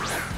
Yeah.